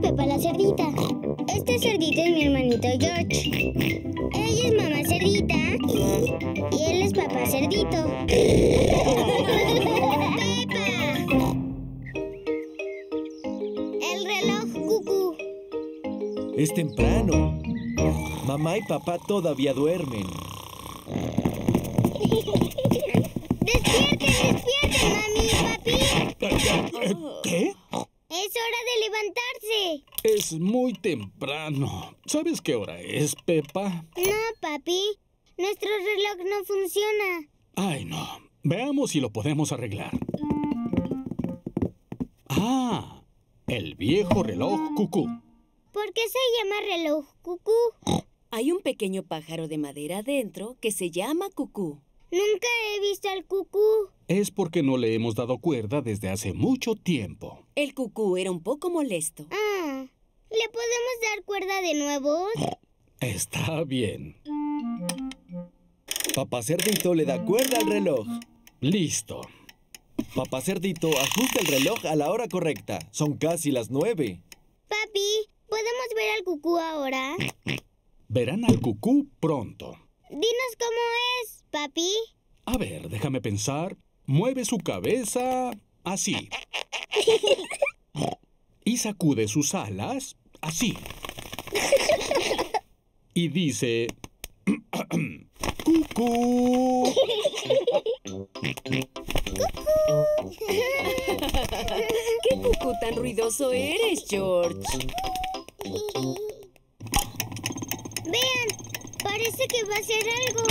Pepa la cerdita. Este cerdito es mi hermanito George. Ella es mamá cerdita y él es papá cerdito. ¡Pepa! El reloj cucú. Es temprano. Mamá y papá todavía duermen. ¡Despierten, despierten, mami, papi! ¿Qué? Es hora de levantarse. Es muy temprano. ¿Sabes qué hora es, Pepa? No, papi. Nuestro reloj no funciona. Ay, no. Veamos si lo podemos arreglar. Ah, el viejo reloj cucú. ¿Por qué se llama reloj cucú? Hay un pequeño pájaro de madera adentro que se llama cucú. Nunca he visto al cucú. Es porque no le hemos dado cuerda desde hace mucho tiempo. El cucú era un poco molesto. Ah, ¿le podemos dar cuerda de nuevo? Está bien. Papá Cerdito le da cuerda al reloj. Listo. Papá Cerdito ajusta el reloj a la hora correcta. Son casi las nueve. Papi, ¿podemos ver al cucú ahora? Verán al cucú pronto. Dinos cómo es, papi. A ver, déjame pensar. Mueve su cabeza así. Y sacude sus alas así. Y dice... ¡Cucú! ¿Qué cucú tan ruidoso eres, George? Vean, parece que va a hacer algo.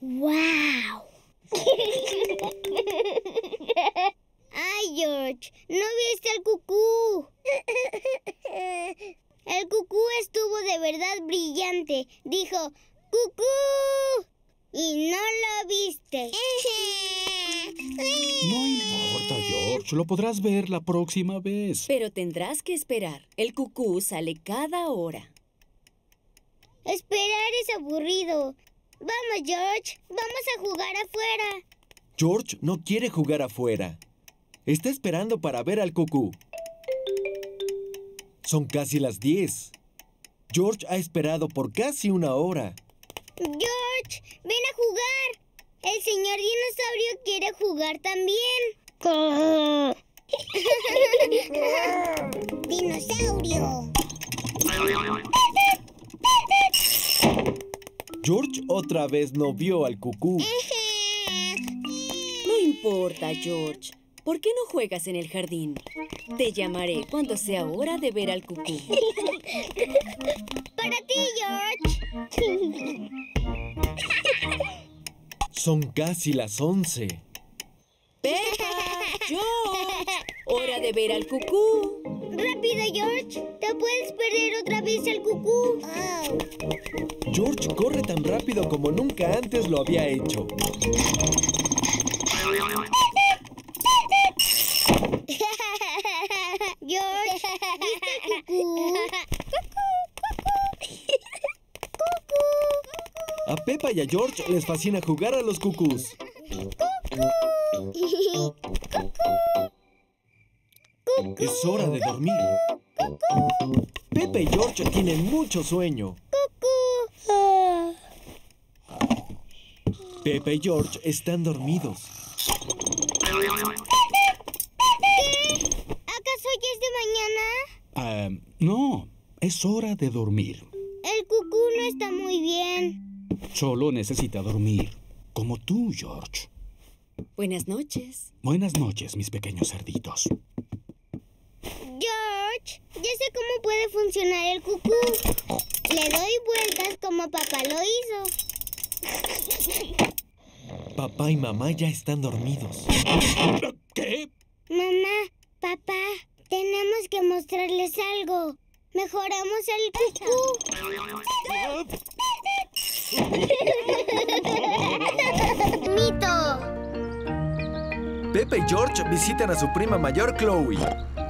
¡Wow! ¡Ay, George! ¿No viste al cucú? El cucú estuvo de verdad brillante. Dijo, ¡Cucú! Y no lo viste. No importa, George. Lo podrás ver la próxima vez. Pero tendrás que esperar. El cucú sale cada hora. Esperar es aburrido. Vamos, George. Vamos a jugar afuera. George no quiere jugar afuera. Está esperando para ver al cucú. Son casi las 10. George ha esperado por casi una hora. George, ven a jugar. El señor dinosaurio quiere jugar también. Dinosaurio. George otra vez no vio al cucú. No importa, George. ¿Por qué no juegas en el jardín? Te llamaré cuando sea hora de ver al cucú. Para ti, George. Son casi las 11. ¡Pepa! ¡George! ¡Hora de ver al cucú! Rápido, George. Te puedes perder otra vez el cucú. George corre tan rápido como nunca antes lo había hecho. George, ¿viste cucú? A Pepa y a George les fascina jugar a los cucús. Es hora de dormir. Pepa y George tienen mucho sueño. Pepa y George están dormidos. ¿Acaso ya es de mañana? Ah, no, es hora de dormir. El cucú no está muy bien. Solo necesita dormir. Como tú, George. Buenas noches. Buenas noches, mis pequeños cerditos. George, ya sé cómo puede funcionar el cucú. Le doy vueltas como papá lo hizo. Papá y mamá ya están dormidos. ¿Qué? Mamá, papá, tenemos que mostrarles algo. Mejoramos el cucú. Pepa y George visitan a su prima mayor Chloe.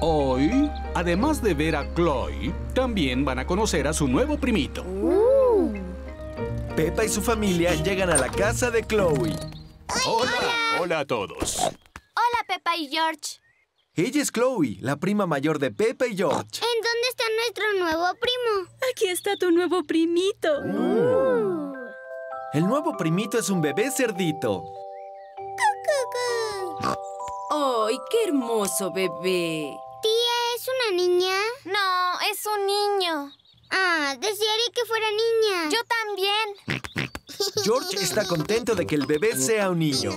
Hoy, además de ver a Chloe, también van a conocer a su nuevo primito. Pepa y su familia llegan a la casa de Chloe. Hola, hola a todos. Hola, Pepa y George. Ella es Chloe, la prima mayor de Pepe y George. ¿En dónde está nuestro nuevo primo? Aquí está tu nuevo primito. El nuevo primito es un bebé cerdito. ¡Ay, qué hermoso bebé! Tía, ¿es una niña? No, es un niño. Ah, desearía que fuera niña. Yo también. George está contento de que el bebé sea un niño.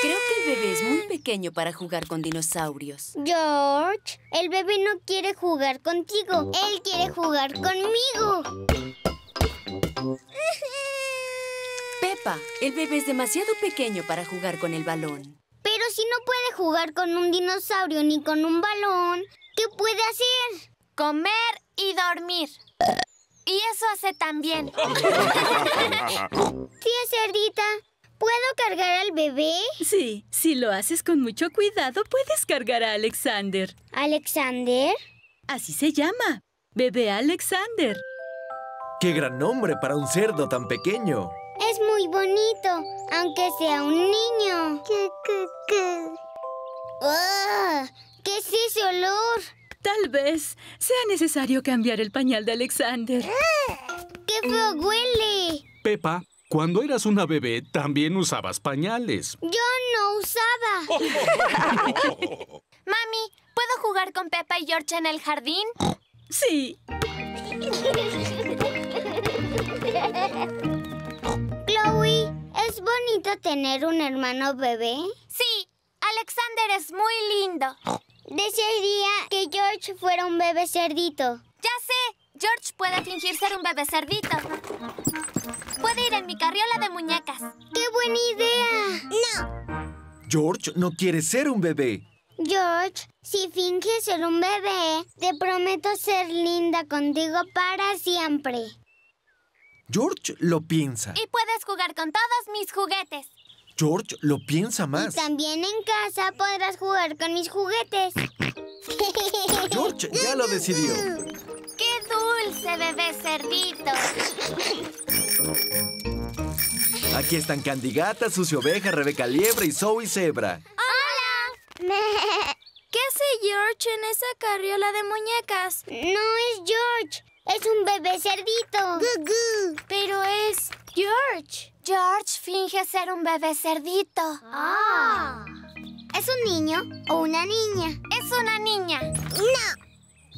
Creo que el bebé es muy pequeño para jugar con dinosaurios. George, el bebé no quiere jugar contigo. Él quiere jugar conmigo. El bebé es demasiado pequeño para jugar con el balón. Pero si no puede jugar con un dinosaurio ni con un balón, ¿qué puede hacer? Comer y dormir. Y eso hace también. Tía Cerdita, ¿puedo cargar al bebé? Sí, si lo haces con mucho cuidado, puedes cargar a Alexander. ¿Alexander? Así se llama. Bebé Alexander. ¡Qué gran nombre para un cerdo tan pequeño! Es muy bonito, aunque sea un niño. ¡Ah! ¿Qué es ese olor? Tal vez sea necesario cambiar el pañal de Alexander. ¡Qué feo huele! Pepa, cuando eras una bebé también usabas pañales. Yo no usaba. Mami, ¿puedo jugar con Peppa y George en el jardín? Sí, ¿es bonito tener un hermano bebé? Sí, Alexander es muy lindo. Desearía que George fuera un bebé cerdito. Ya sé, George puede fingir ser un bebé cerdito. Puede ir en mi carriola de muñecas. ¡Qué buena idea! No. George no quiere ser un bebé. George, si finges ser un bebé, te prometo ser linda contigo para siempre. George lo piensa. Y puedes jugar con todos mis juguetes. George lo piensa más. Y también en casa podrás jugar con mis juguetes. George ya lo decidió. ¡Qué dulce bebé cerdito! Aquí están Candy Gata, Sucio Oveja, Rebeca Liebre y Zoe Zebra. ¿Qué hace George en esa carriola de muñecas? No es George, es un bebé cerdito. Pero es George. George finge ser un bebé cerdito. Ah. ¿Es un niño o una niña? Es una niña.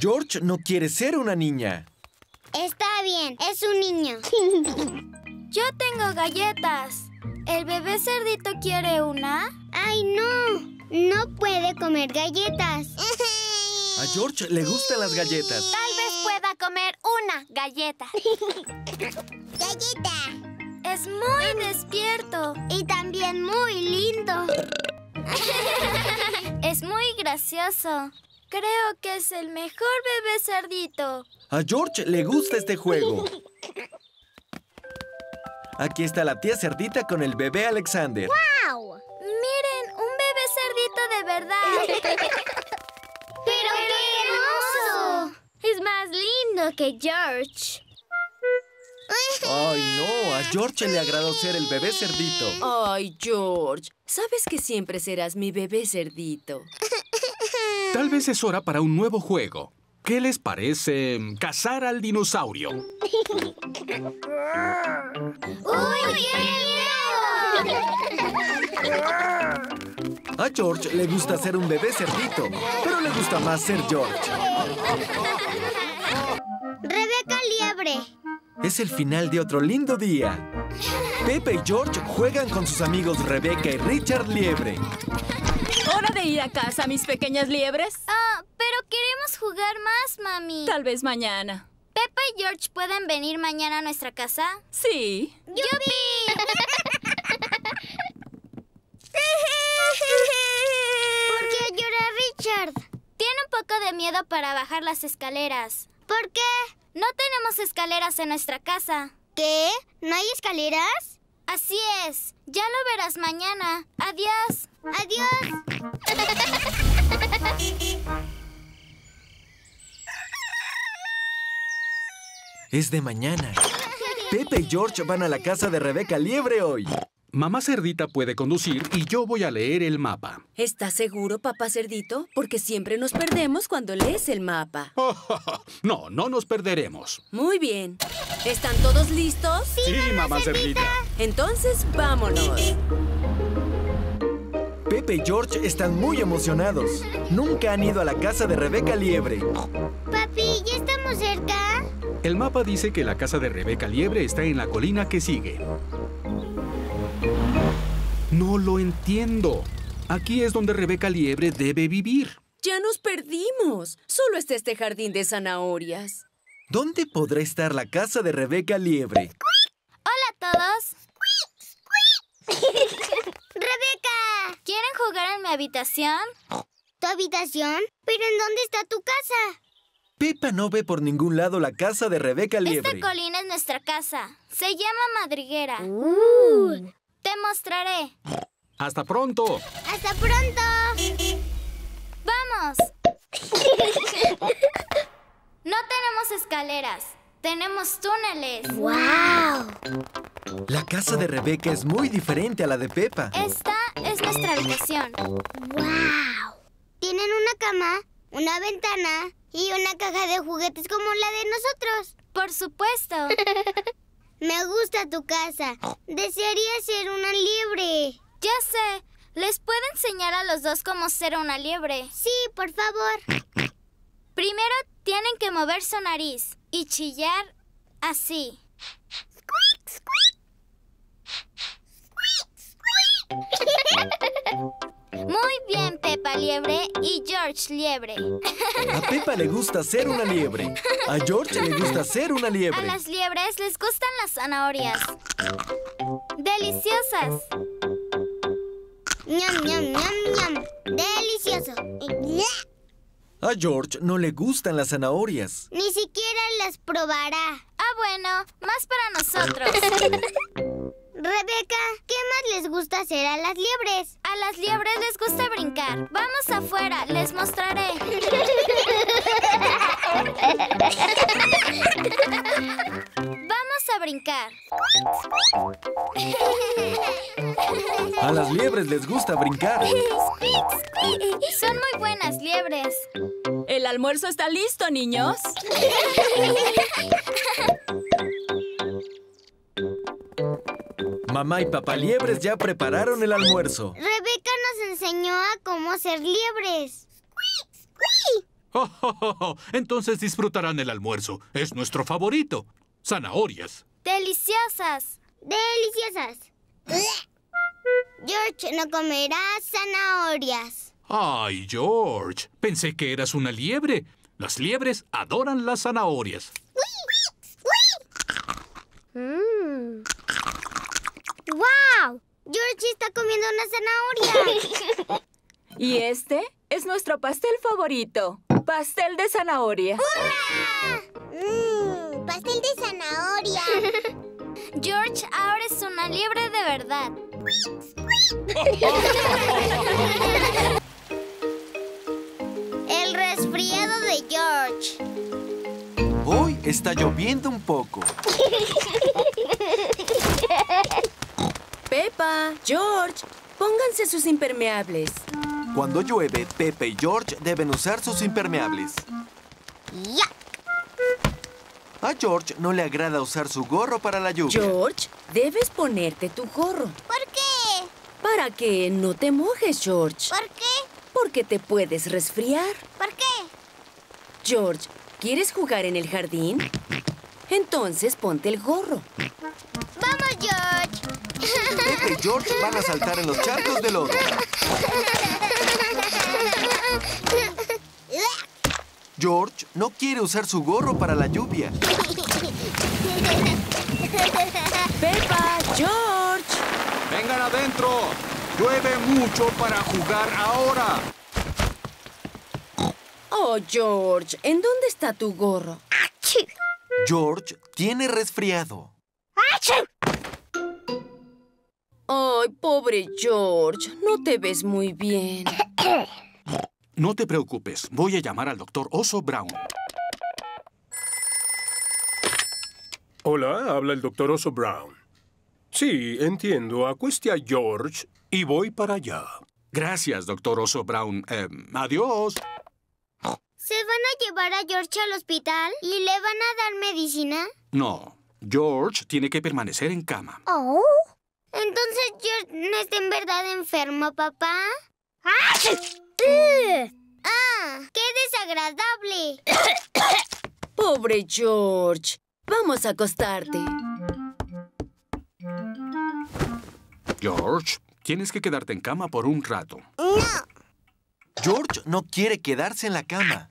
George no quiere ser una niña. Está bien, es un niño. Yo tengo galletas. ¿El bebé cerdito quiere una? ¡Ay, no! No puede comer galletas. A George le gustan las galletas. Comer una galleta. ¡Galleta! Es muy despierto. Y también muy lindo. Es muy gracioso. Creo que es el mejor bebé cerdito. A George le gusta este juego. Aquí está la tía cerdita con el bebé Alexander. ¡Wow! Miren, un bebé cerdito de verdad. ¡Pero! Es más lindo que George. Ay, no, a George le agradó ser el bebé cerdito. Ay, George, sabes que siempre serás mi bebé cerdito. Tal vez es hora para un nuevo juego. ¿Qué les parece mm, cazar al dinosaurio? ¡Uy! A George le gusta ser un bebé cerdito, pero le gusta más ser George. Rebeca Liebre. Es el final de otro lindo día. Pepe y George juegan con sus amigos Rebeca y Richard Liebre. hora de ir a casa, mis pequeñas liebres. Ah, pero queremos jugar más, mami. Tal vez mañana. ¿Peppa y George pueden venir mañana a nuestra casa? Sí. ¡Yupi! ¿Por qué llora Richard? Tiene un poco de miedo para bajar las escaleras. ¿Por qué? No tenemos escaleras en nuestra casa. ¿Qué? ¿No hay escaleras? Así es. Ya lo verás mañana. Adiós. Adiós. Es de mañana. Pepe y George van a la casa de Rebeca Liebre hoy. Mamá Cerdita puede conducir y yo voy a leer el mapa. ¿Estás seguro, papá cerdito? Porque siempre nos perdemos cuando lees el mapa. no, no nos perderemos. Muy bien. ¿Están todos listos? Sí, mamá Cerdita. Entonces, vámonos. Pepe y George están muy emocionados. Nunca han ido a la casa de Rebeca Liebre. Papi, ¿ya estamos cerca? El mapa dice que la casa de Rebeca Liebre está en la colina que sigue. No lo entiendo. Aquí es donde Rebeca Liebre debe vivir. Ya nos perdimos. Solo está este jardín de zanahorias. ¿Dónde podrá estar la casa de Rebeca Liebre? Hola a todos. ¡Rebeca! ¿Quieren jugar en mi habitación? ¿Tu habitación? ¿Pero en dónde está tu casa? Pepa no ve por ningún lado la casa de Rebeca Liebre. Esta colina es nuestra casa. Se llama Madriguera. Uh. Te mostraré. Hasta pronto. ¡Hasta pronto! ¡Vamos! No tenemos escaleras. Tenemos túneles. ¡Wow! La casa de Rebeca es muy diferente a la de Pepa. Esta es nuestra habitación. ¡Wow! Tienen una cama, una ventana y una caja de juguetes como la de nosotros. Por supuesto. Me gusta tu casa. Desearía ser una liebre. Ya sé. ¿Les puedo enseñar a los dos cómo ser una liebre? Sí, por favor. Primero tienen que mover su nariz y chillar así. Muy bien, Pepa Liebre y George Liebre. A Pepa le gusta ser una liebre. A George le gusta ser una A liebre. las liebres les gustan las zanahorias. Deliciosas. ñam, ñam, ñam, ñam. Delicioso. A George no le gustan las zanahorias. Ni siquiera las probará. Ah, bueno, más para nosotros. Rebeca, ¿qué más les gusta hacer a las liebres? A las liebres les gusta brincar. Vamos afuera, les mostraré. Vamos a brincar. A las liebres les gusta brincar. Son muy buenas liebres. ¿El almuerzo está listo, niños? Mamá y papá liebres ya prepararon el almuerzo. Rebeca nos enseñó a cómo ser liebres. Entonces disfrutarán el almuerzo. Es nuestro favorito. Zanahorias. Deliciosas. Deliciosas. George no comerá zanahorias. Ay, George. Pensé que eras una liebre. Las liebres adoran las zanahorias. ¡Wow! George está comiendo una zanahoria. Y este es nuestro pastel favorito. Pastel de zanahoria. Mmm, pastel de zanahoria. George ahora es una liebre de verdad. El resfriado de George. Hoy está lloviendo un poco. Pepa, George, pónganse sus impermeables. Cuando llueve, Pepe y George deben usar sus impermeables. ¡Ya! A George no le agrada usar su gorro para la lluvia. George, debes ponerte tu gorro. ¿Por qué? Para que no te mojes, George. ¿Por qué? Porque te puedes resfriar. ¿Por qué? George, ¿quieres jugar en el jardín? Entonces ponte el gorro. ¡Vamos, George! Pepe y George van a saltar en los charcos de lodo. George no quiere usar su gorro para la lluvia. Pepa, George. ¡Vengan adentro! Llueve mucho para jugar ahora. Oh, George, ¿en dónde está tu gorro? George tiene resfriado. Ay, pobre George, no te ves muy bien. No te preocupes. Voy a llamar al doctor Oso Brown. Hola, habla el doctor Oso Brown. Sí, entiendo. Acueste a George y voy para allá. Gracias, doctor Oso Brown. Eh, adiós. ¿Se van a llevar a George al hospital y le van a dar medicina? No, George tiene que permanecer en cama. Oh. Entonces George no está en verdad enfermo, papá. ¡Ah! ¡Ah! ¡Qué desagradable! Pobre George. Vamos a acostarte. George, tienes que quedarte en cama por un rato. No. George no quiere quedarse en la cama.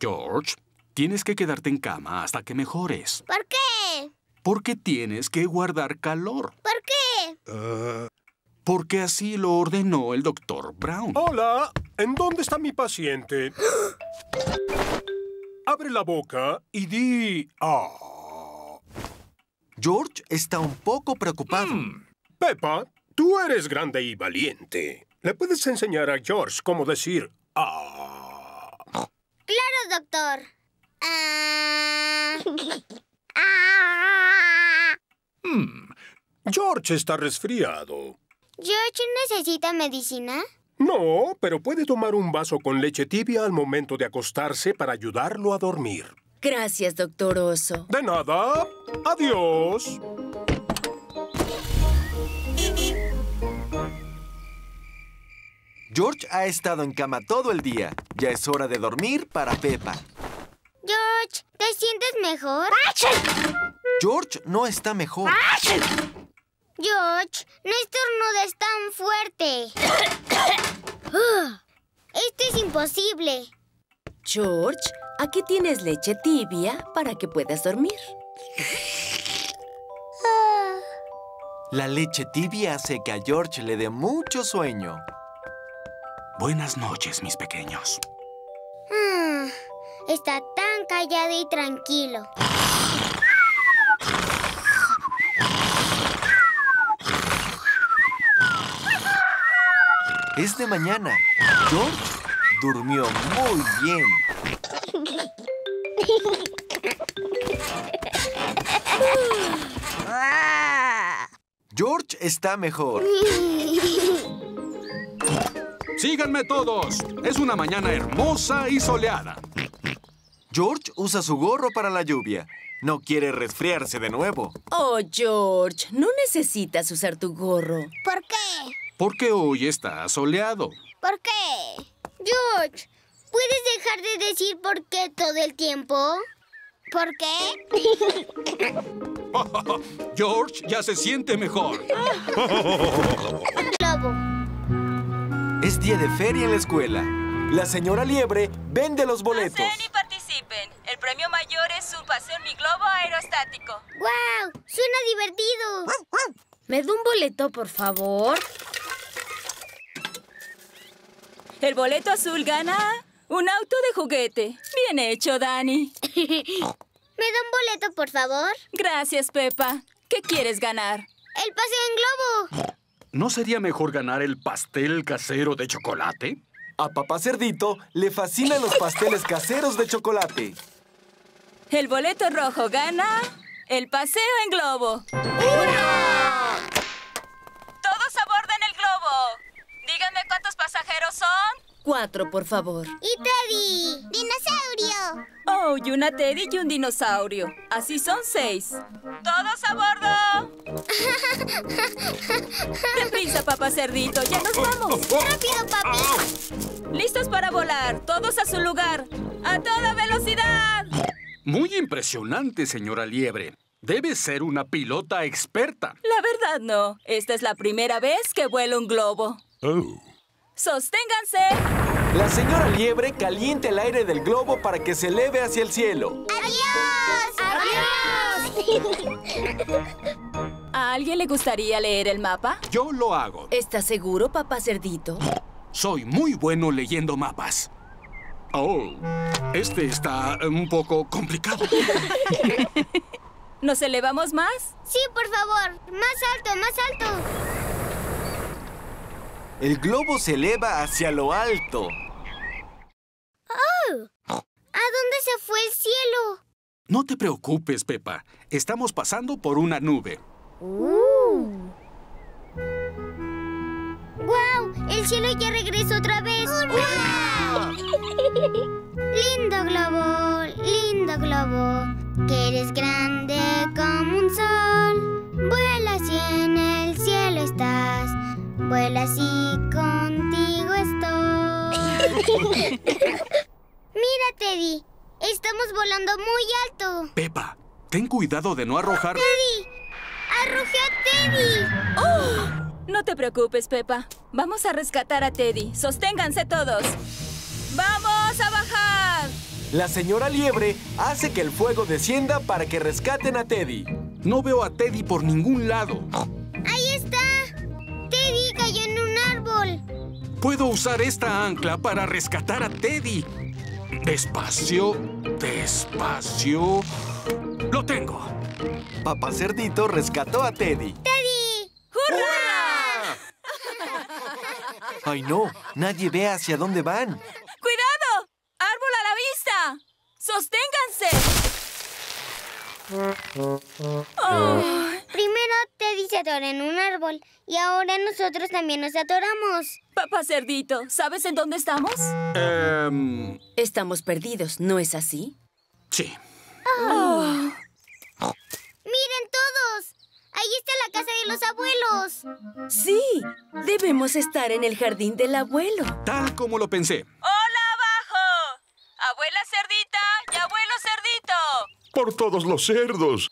George, tienes que quedarte en cama hasta que mejores. ¿Por qué? Porque tienes que guardar calor. ¿Por qué? Porque así lo ordenó el doctor Brown. Hola, ¿en dónde está mi paciente? Abre la boca y di... Ah. George está un poco preocupado. Peppa, tú eres grande y valiente. ¿Le puedes enseñar a George cómo decir... Ah. Claro, doctor. Ah. Ah. George está resfriado. ¿George necesita medicina? No, pero puede tomar un vaso con leche tibia al momento de acostarse para ayudarlo a dormir. Gracias, doctor Oso. De nada. Adiós. George ha estado en cama todo el día. Ya es hora de dormir para Peppa. George, ¿te sientes mejor? George no está mejor. George, no estornudes tan fuerte. Esto es imposible. George, aquí tienes leche tibia para que puedas dormir. La leche tibia hace que a George le dé mucho sueño. Buenas noches, mis pequeños. Ah, está tan callado y tranquilo. Es de mañana. George durmió muy bien. George está mejor. Síganme todos. Es una mañana hermosa y soleada. George usa su gorro para la lluvia. No quiere resfriarse de nuevo. Oh, George, no necesitas usar tu gorro. ¿Por qué? Porque hoy está soleado. ¿Por qué? George, ¿puedes dejar de decir por qué todo el tiempo? ¿Por qué? George ya se siente mejor. Globo. Es día de feria en la escuela. La señora Liebre vende los boletos. Pasen y participen. El premio mayor es un paseo en mi globo aerostático. ¡Wow! Suena divertido. ¿Me da un boleto, por favor? El boleto azul gana un auto de juguete. Bien hecho, Dani. ¿Me da un boleto, por favor? Gracias, Pepa. ¿Qué quieres ganar? El paseo en globo. ¿No sería mejor ganar el pastel casero de chocolate? A papá Cerdito le fascinan los pasteles caseros de chocolate. El boleto rojo gana el paseo en globo. ¡Todos a bordo en el globo! Díganme cuántos pasajeros son. Cuatro, por favor. ¡Y Teddy! ¡Dinosaurio! Oh, y una Teddy y un dinosaurio. Así son seis. ¡Todos a bordo! ¡Deprisa, papá cerdito! ¡Ya nos vamos! ¡Rápido, papi! ¡Listos para volar! ¡Todos a su lugar! ¡A toda velocidad! Muy impresionante, señora Liebre. Debe ser una pilota experta. La verdad no. Esta es la primera vez que vuelo un globo. ¡Sosténganse! La señora Liebre calienta el aire del globo para que se eleve hacia el cielo. ¡Adiós! ¡Adiós! ¿A alguien le gustaría leer el mapa? Yo lo hago. ¿Estás seguro, papá cerdito? Soy muy bueno leyendo mapas. Oh, este está un poco complicado. ¿Nos elevamos más? Sí, por favor. Más alto, más alto. El globo se eleva hacia lo alto. ¡Oh! ¿A dónde se fue el cielo? No te preocupes, Pepa. Estamos pasando por una nube. ¡Uh! ¡Guau! ¡El cielo ya regresó otra vez! ¡Oh, lindo globo, lindo globo, que eres grande como un sol. Vuelas y en el cielo estás vuelas y contigo estoy. Mira, Teddy, estamos volando muy alto. Pepa, ten cuidado de no arrojar... Teddy, arrojé a Teddy. No te preocupes, Pepa. Vamos a rescatar a Teddy. Sosténganse todos. ¡Vamos a bajar! La señora Liebre hace que el fuego descienda para que rescaten a Teddy. No veo a Teddy por ningún lado. Árbol. Puedo usar esta ancla para rescatar a Teddy. Despacio, despacio. ¡Lo tengo! Papá Cerdito rescató a Teddy. ¡Teddy! ¡Hurra! ¡Ay no! Nadie ve hacia dónde van. ¡Cuidado! ¡Árbol a la vista! ¡Sosténganse! Primero Teddy se atora en un árbol y ahora nosotros también nos atoramos. Papá Cerdito, ¿sabes en dónde estamos? Em, Estamos perdidos, ¿no es así? sí. ¡Miren todos! Ahí está la casa de los abuelos. Sí, debemos estar en el jardín del abuelo. Tal como lo pensé. Por todos los cerdos.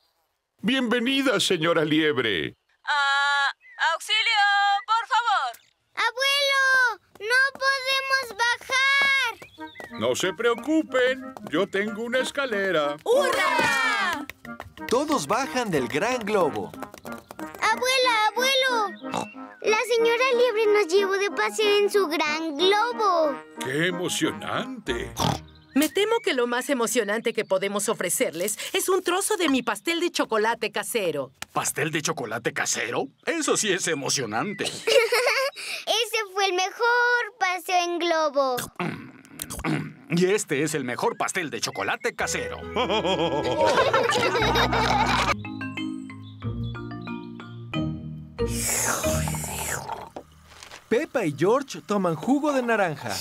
Bienvenida, señora Liebre. Ah, ¡Auxilio! ¡Por favor! ¡Abuelo! ¡No podemos bajar! No se preocupen, yo tengo una escalera. ¡Hurra! Todos bajan del gran globo. ¡Abuela, abuelo! La señora Liebre nos llevó de paseo en su gran globo. ¡Qué emocionante! Me temo que lo más emocionante que podemos ofrecerles es un trozo de mi pastel de chocolate casero. ¿Pastel de chocolate casero? Eso sí es emocionante. Ese fue el mejor paseo en globo. Y este es el mejor pastel de chocolate casero. Peppa y George toman jugo de naranja.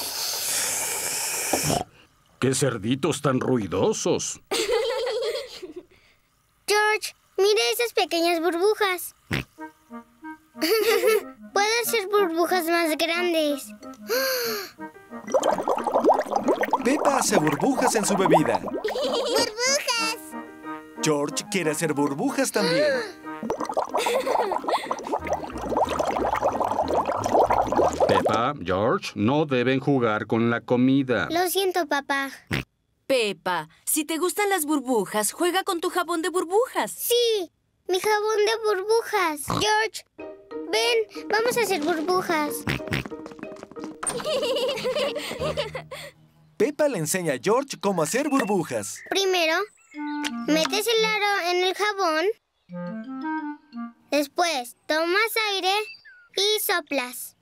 ¡Qué cerditos tan ruidosos! George, mire esas pequeñas burbujas. Puedo hacer burbujas más grandes. Peppa hace burbujas en su bebida. ¡Burbujas! George quiere hacer burbujas también. Peppa, George, no deben jugar con la comida. Lo siento, papá. Pepa, si te gustan las burbujas, juega con tu jabón de burbujas. Sí, mi jabón de burbujas. George, ven, vamos a hacer burbujas. Peppa le enseña a George cómo hacer burbujas. Primero, metes el aro en el jabón. Después, tomas aire y soplas.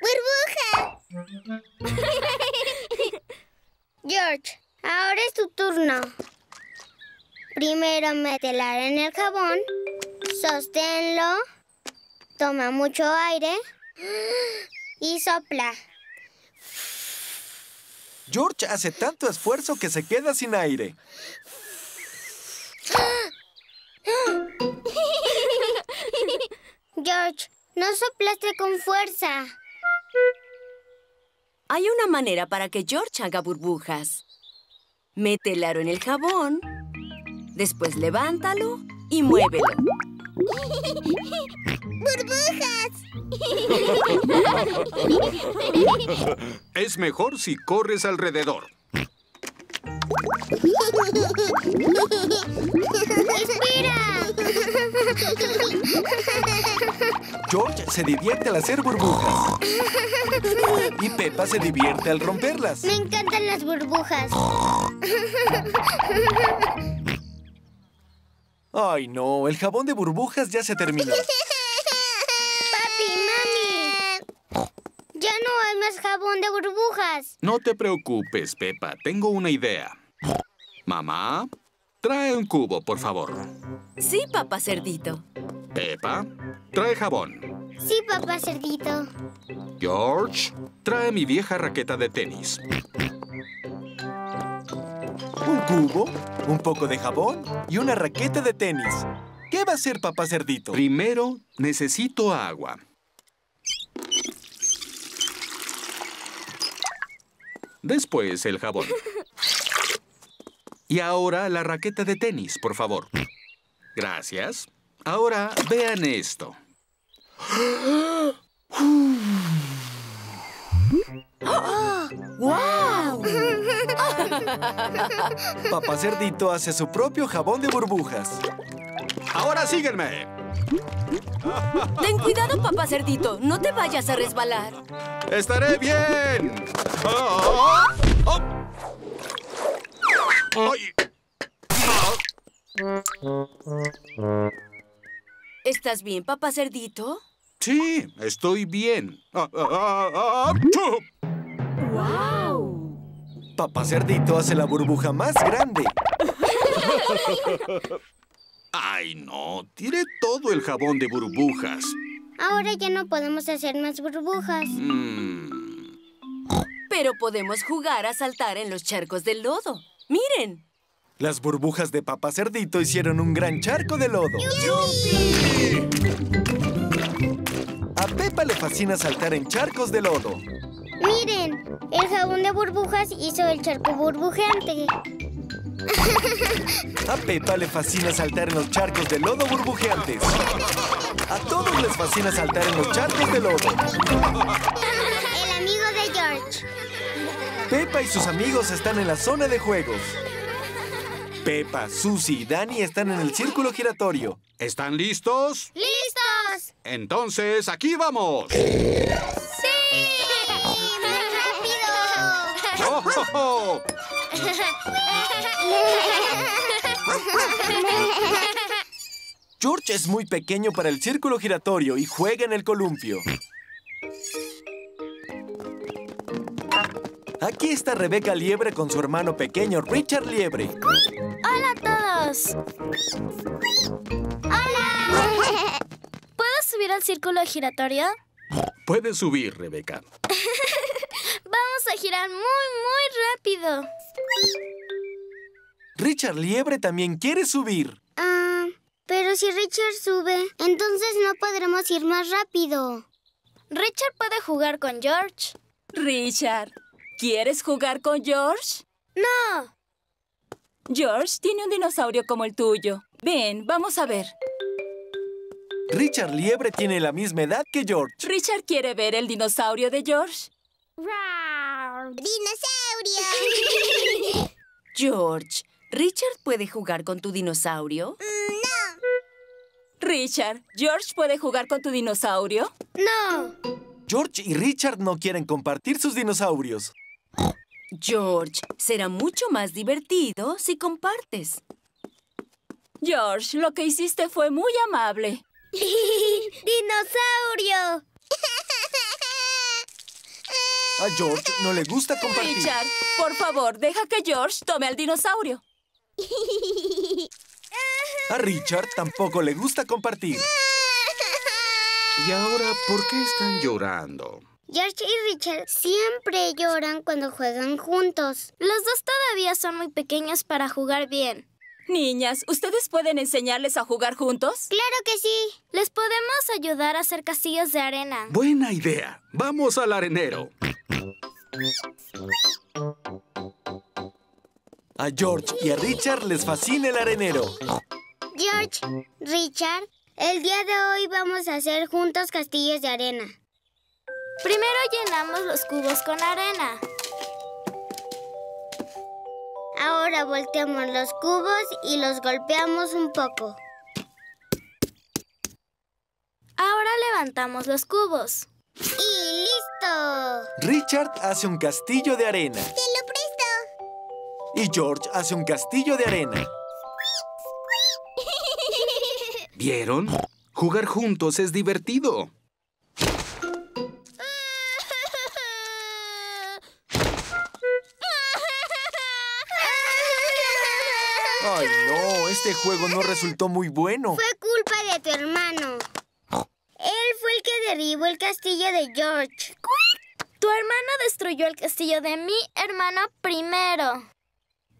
¡Burbuja! George, ahora es tu turno. Primero mete el en el jabón, sosténlo, toma mucho aire y sopla. George hace tanto esfuerzo que se queda sin aire. George, no soplaste con fuerza. Hay una manera para que George haga burbujas. Mete el aro en el jabón, después levántalo y muévelo. ¡Burbujas! Es mejor si corres alrededor. ¡Espera! George se divierte al hacer burbujas. Y Peppa se divierte al romperlas. Me encantan las burbujas. Ay, no, el jabón de burbujas ya se terminó. Papi, mami. Ya no hay más jabón de burbujas. No te preocupes, Peppa. Tengo una idea. Mamá, trae un cubo, por favor. Sí, papá cerdito. Peppa, trae jabón. Sí, papá cerdito. George, trae mi vieja raqueta de tenis. Un cubo, un poco de jabón y una raqueta de tenis. ¿Qué va a hacer papá cerdito? Primero, necesito agua. Después el jabón. Y ahora la raqueta de tenis, por favor. Gracias. Ahora vean esto. ¡Wow! Papá cerdito hace su propio jabón de burbujas. Ahora síguenme. Ten cuidado, papá cerdito. No te vayas a resbalar. Estaré bien. Ah, ah. Ay. ¿Estás bien, papá cerdito? Sí, estoy bien. Ah, ah, ah, ah. ¡Wow! Papá cerdito hace la burbuja más grande. Ay, no. Tiré todo el jabón de burbujas. Ahora ya no podemos hacer más burbujas. Mm. Pero podemos jugar a saltar en los charcos del lodo. ¡Miren! Las burbujas de papá cerdito hicieron un gran charco de lodo. A Pepa le fascina saltar en charcos de lodo. Miren, el jabón de burbujas hizo el charco burbujeante. A Pepa le fascina saltar en los charcos de lodo burbujeantes. A todos les fascina saltar en los charcos de lodo. El amigo de George. Pepa y sus amigos están en la zona de juegos. Pepa, Susie y Dani están en el círculo giratorio. ¿Están listos? ¡Listos! Entonces, aquí vamos. ¡Sí! ¡Más rápido! ¡Oh, oh, oh! George es muy pequeño para el círculo giratorio y juega en el columpio. Aquí está Rebeca Liebre con su hermano pequeño Richard Liebre. ¡Hola a todos! ¡Hola! ¿Puedo subir al círculo giratorio? Puedes subir, Rebeca. Vamos a girar muy, muy rápido. Richard Liebre también quiere subir. Ah, pero si Richard sube, entonces no podremos ir más rápido. Richard puede jugar con George. Richard, ¿quieres jugar con George? No. George tiene un dinosaurio como el tuyo. Ven, vamos a ver. Richard Liebre tiene la misma edad que George. ¿Richard quiere ver el dinosaurio de George? ¡Dinosaurio! George, ¿Richard puede jugar con tu dinosaurio? Richard, ¿George puede jugar con tu dinosaurio? ¡No! George y Richard no quieren compartir sus dinosaurios. George, será mucho más divertido si compartes. George, lo que hiciste fue muy amable. ¡Dinosaurio! A George no le gusta compartir. Richard, por favor, deja que George tome al dinosaurio. A Richard tampoco le gusta compartir. ¿Y ahora por qué están llorando? George y Richard siempre lloran cuando juegan juntos. Los dos todavía son muy pequeños para jugar bien. Niñas, ¿ustedes pueden enseñarles a jugar juntos? ¡Claro que sí! Les podemos ayudar a hacer castillos de arena. Buena idea. Vamos al arenero. A George y a Richard les fascina el arenero. George, Richard, el día de hoy vamos a hacer juntos castillos de arena. Primero llenamos los cubos con arena. Ahora volteamos los cubos y los golpeamos un poco. Ahora levantamos los cubos. ¡Y listo! Richard hace un castillo de arena. ¡Te lo presto! Y George hace un castillo de arena. ¿Vieron? Jugar juntos es divertido. Este juego no resultó muy bueno. Fue culpa de tu hermano. derribó el castillo de George. Tu hermano destruyó el castillo de mi hermano primero.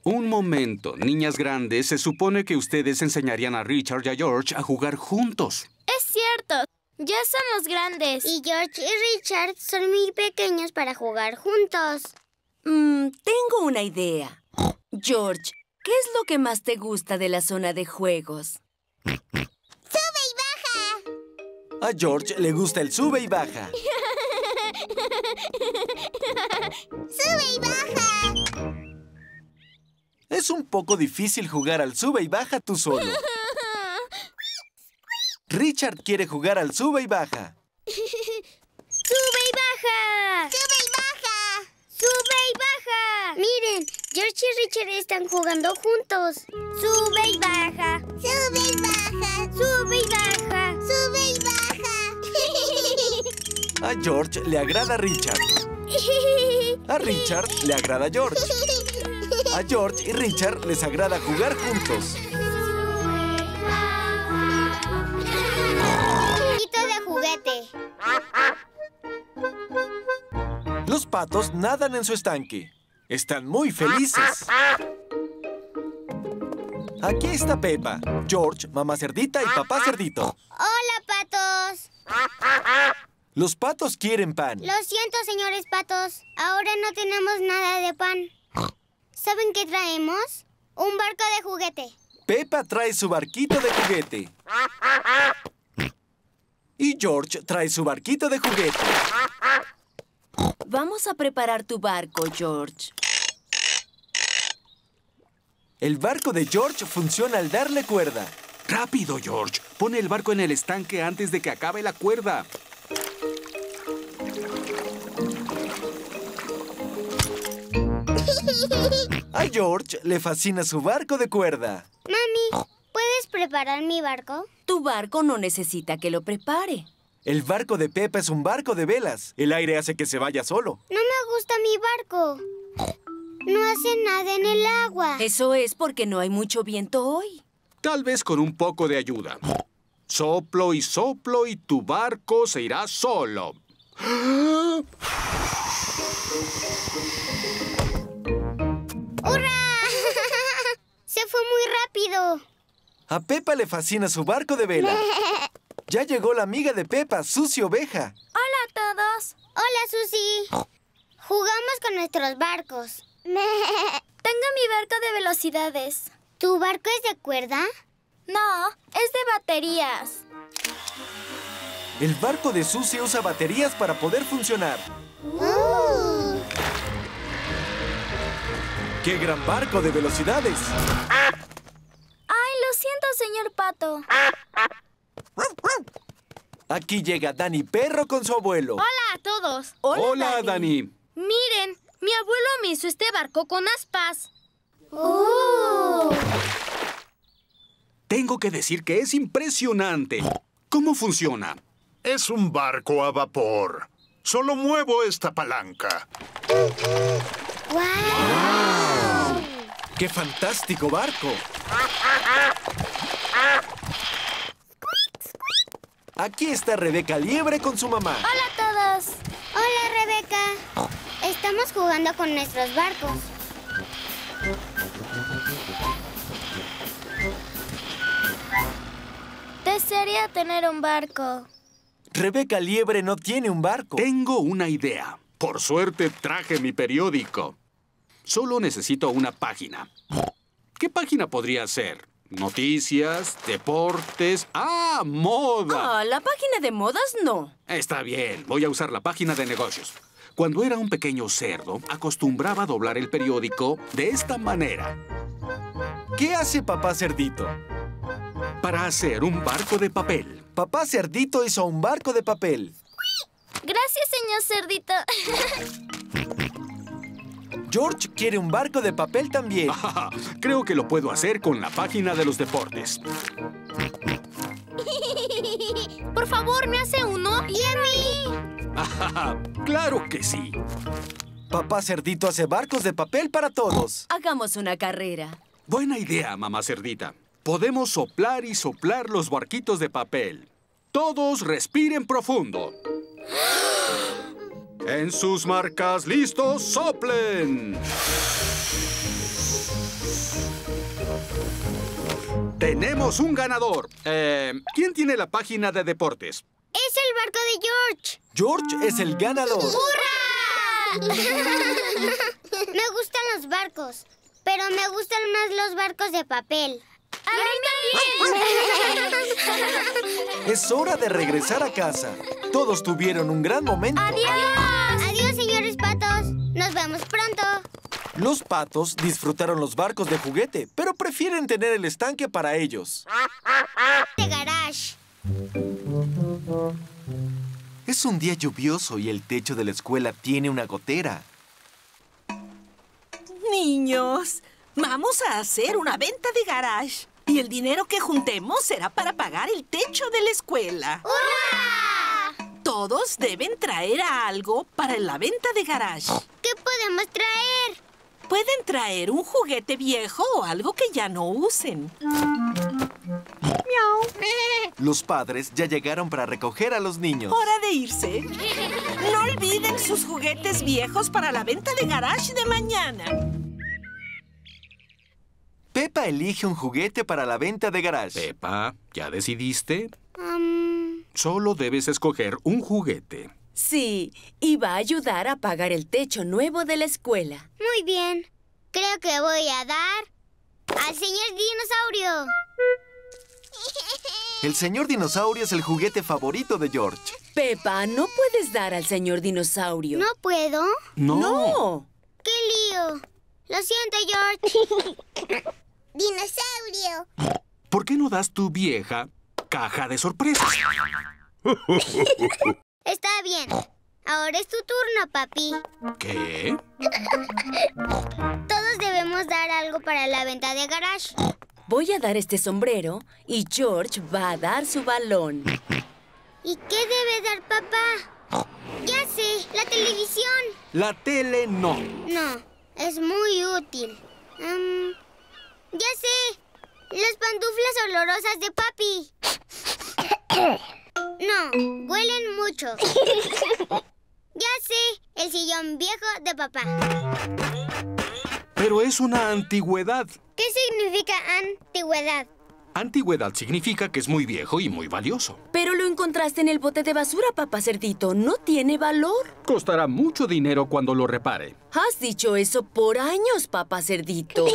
Un momento, niñas grandes, se supone que ustedes enseñarían a Richard y a George a jugar juntos. Es cierto, ya somos grandes. Y George y Richard son muy pequeños para jugar juntos. Mm, tengo una idea. George, ¿qué es lo que más te gusta de la zona de juegos? ¡Sube y baja! A George le gusta el sube y baja. ¡Sube y baja! Es un poco difícil jugar al sube y baja tú solo. Richard quiere jugar al sube y baja. ¡Sube y baja! ¡Sube y baja! ¡Sube y baja! Miren, George y Richard están jugando juntos. ¡Sube y baja! ¡Sube y baja! ¡Sube y baja! ¡Sube y baja! A George le agrada Richard. A Richard le agrada George. A George y Richard les agrada jugar juntos. Poquito de juguete. Los patos nadan en su estanque. Están muy felices. Aquí está Pepa, George, mamá cerdita y papá cerdito. ¡Hola, patos! Los patos quieren pan. Lo siento, señores patos. Ahora no tenemos nada de pan. ¿Saben qué traemos? Un barco de juguete. Pepa trae su barquito de juguete. Y George trae su barquito de juguete. Vamos a preparar tu barco, George. El barco de George funciona al darle cuerda. Rápido, George. Pone el barco en el estanque antes de que acabe la cuerda. A George le fascina su barco de cuerda. Mami, ¿puedes preparar mi barco? Tu barco no necesita que lo prepare. El barco de Pepa es un barco de velas. El aire hace que se vaya solo. No me gusta mi barco. No hace nada en el agua. Eso es porque no hay mucho viento hoy. Tal vez con un poco de ayuda. Soplo y soplo y tu barco se irá solo. ¡Hurra! Se fue muy rápido. A Pepa le fascina su barco de vela. Ya llegó la amiga de Pepa, Susi Oveja. Hola a todos. Hola, Susi. Jugamos con nuestros barcos. Tengo mi barco de velocidades. ¿Tu barco es de cuerda? No, es de baterías. El barco de Susi usa baterías para poder funcionar. Uh. ¡Qué gran barco de velocidades! Ay, lo siento, señor Pato. Aquí llega Dani Perro con su abuelo. Hola a todos. Hola, Dani. Miren, mi abuelo me hizo este barco con aspas. Uh. Tengo que decir que es impresionante. ¿Cómo funciona? Es un barco a vapor. Solo muevo esta palanca. ¡Wow! ¡Qué fantástico barco! Aquí está Rebeca Liebre con su mamá. Hola a todos. Hola, Rebeca. Estamos jugando con nuestros barcos. Desearía tener un barco. Rebeca Liebre no tiene un barco. Tengo una idea. Por suerte traje mi periódico. Solo necesito una página. ¿Qué página podría ser? Noticias, deportes... ¡Ah, moda! Ah, la página de modas no. Está bien, voy a usar la página de negocios. Cuando era un pequeño cerdo, acostumbraba a doblar el periódico de esta manera. ¿Qué hace papá cerdito? Para hacer un barco de papel. Papá cerdito hizo un barco de papel. Gracias, señor cerdito. George quiere un barco de papel también. Creo que lo puedo hacer con la página de los deportes. Por favor, ¿me hace uno? ¿Y claro que sí. Papá cerdito hace barcos de papel para todos. Hagamos una carrera. Buena idea, mamá cerdita. Podemos soplar y soplar los barquitos de papel. Todos respiren profundo. En sus marcas listos, soplen. Tenemos un ganador. Eh, ¿Quién tiene la página de deportes? Es el barco de George. George es el ganador. ¡Hurra! me gustan los barcos, pero me gustan más los barcos de papel. ¡A mí también! Es hora de regresar a casa. Todos tuvieron un gran momento. ¡Adiós! ¡Adiós, señores patos! ¡Nos vemos pronto! Los patos disfrutaron los barcos de juguete, pero prefieren tener el estanque para ellos. De garage. Es un día lluvioso y el techo de la escuela tiene una gotera. Niños, vamos a hacer una venta de garage. Y el dinero que juntemos será para pagar el techo de la escuela. ¡Hurra! Todos deben traer algo para la venta de garage. ¿Qué podemos traer? Pueden traer un juguete viejo o algo que ya no usen. Miau. Los padres ya llegaron para recoger a los niños. Hora de irse. No olviden sus juguetes viejos para la venta de garage de mañana. Pepa elige un juguete para la venta de garage. Pepa, ¿ya decidiste? Um... Solo debes escoger un juguete. Sí, y va a ayudar a pagar el techo nuevo de la escuela. Muy bien. Creo que voy a dar al señor dinosaurio. El señor dinosaurio es el juguete favorito de George. Pepa, no puedes dar al señor dinosaurio. ¿No puedo? No. No. ¡Qué lío! Lo siento, George. ¡Dinosaurio! ¿Por qué no das tu vieja caja de sorpresas? Está bien. Ahora es tu turno, papi. ¿Qué? Todos debemos dar algo para la venta de garage. Voy a dar este sombrero y George va a dar su balón. ¿Y qué debe dar papá? Ya sé, la televisión. La tele no. No, es muy útil. Um, ya sé, las pantuflas olorosas de papi. No, huelen mucho. Ya sé, el sillón viejo de papá. Pero es una antigüedad. ¿Qué significa antigüedad? Antigüedad significa que es muy viejo y muy valioso. Pero lo encontraste en el bote de basura, papá cerdito. No tiene valor. Costará mucho dinero cuando lo repare. Has dicho eso por años, papá cerdito.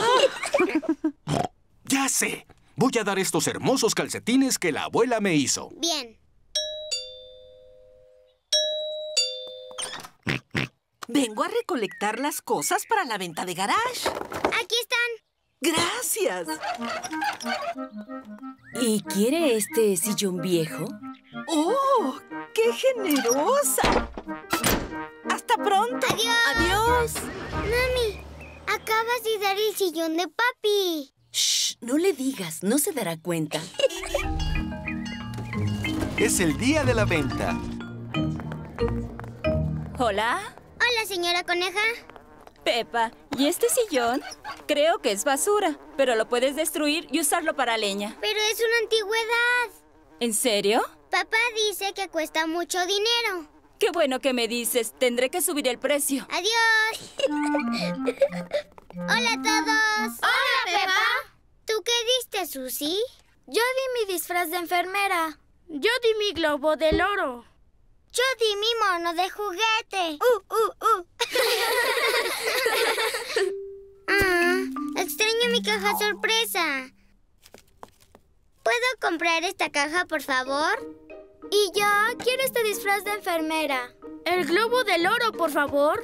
ya sé. Voy a dar estos hermosos calcetines que la abuela me hizo. Bien. Vengo a recolectar las cosas para la venta de garage. Aquí están. Gracias. ¿Y quiere este sillón viejo? ¡Oh! ¡Qué generosa! ¡Hasta pronto! ¡Adiós! ¡Adiós! Mami, acabas de dar el sillón de papi. Shh, no le digas, no se dará cuenta. Es el día de la venta. Hola. Hola, señora coneja. Pepa, ¿y este sillón? Creo que es basura, pero lo puedes destruir y usarlo para leña. Pero es una antigüedad. ¿En serio? Papá dice que cuesta mucho dinero. Qué bueno que me dices. Tendré que subir el precio. ¡Adiós! ¡Hola a todos! ¡Hola, Pepa! ¿Tú qué diste, Susie? Yo di mi disfraz de enfermera. Yo di mi globo del oro. Yo di mi mono de juguete. ¡Uh, uh, uh! ah, extraño mi caja sorpresa. ¿Puedo comprar esta caja, por favor? Y yo quiero este disfraz de enfermera. El globo del oro, por favor.